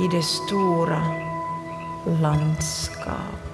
i det stora landskapet.